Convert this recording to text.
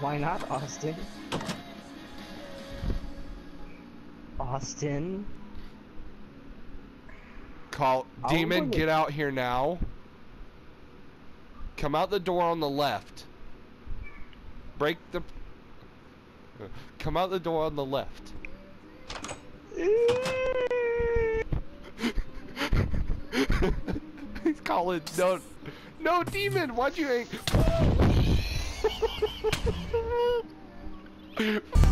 Why not, Austin? Austin? Call oh, demon, get out here now. Come out the door on the left. Break the. Come out the door on the left. He's calling. No, no, demon. Why'd you ain't? Ha ha ha!